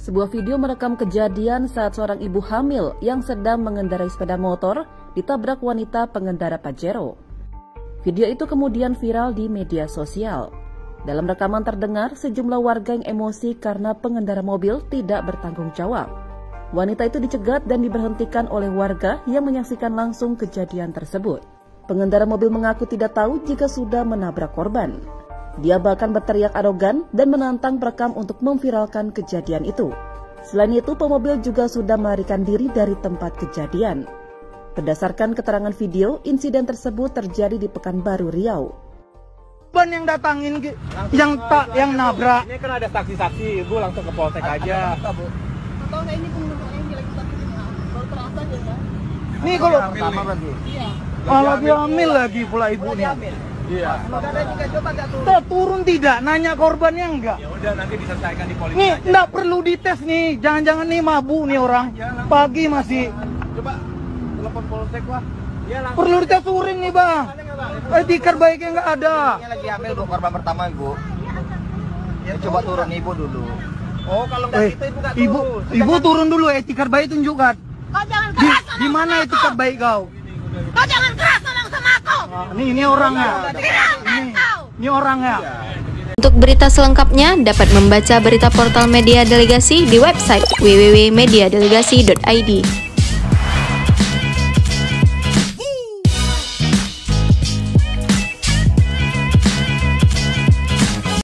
Sebuah video merekam kejadian saat seorang ibu hamil yang sedang mengendarai sepeda motor ditabrak wanita pengendara Pajero. Video itu kemudian viral di media sosial. Dalam rekaman terdengar sejumlah warga yang emosi karena pengendara mobil tidak bertanggung jawab. Wanita itu dicegat dan diberhentikan oleh warga yang menyaksikan langsung kejadian tersebut. Pengendara mobil mengaku tidak tahu jika sudah menabrak korban. Dia bahkan berteriak arogan dan menantang perekam untuk memviralkan kejadian itu. Selain itu, pemobil juga sudah melarikan diri dari tempat kejadian. Berdasarkan keterangan video, insiden tersebut terjadi di Pekanbaru Riau. Ban yang datangin, yang tak, yang nabrak. Ini kan ada saksi-saksi, ibu langsung ke polsek aja. Atau nggak ini pengunjung yang lagi sakit ini baru terasa aja kan? Nih kalau. Iya. malah diambil lagi pula ibunya. Iya. Saudara juga coba nggak turun. Kita turun tidak, nanya korbannya enggak. Ya udah nanti diselesaikan di polisi Nih, enggak perlu dites nih. Jangan-jangan nih mabuk nih orang. Pagi masih. Coba telepon polsek wah. Iya langsung. Perlu dites urin nih, Bang. Eh, tikar baiknya enggak ada. Ini lagi hamil bu korban pertama ibu. Ya, coba turun ibu dulu. Oh kalau nggak Eh, gitu ibu nggak ibu, turun. ibu turun dulu etikar bayi tunjukkan. Kau jangan Di, keras di mana etikar bayi kau? Kau jangan keras Nih, ini orangnya. Ini, ini orangnya. Untuk berita selengkapnya dapat membaca berita portal media delegasi di website www.mediadelegasi.id.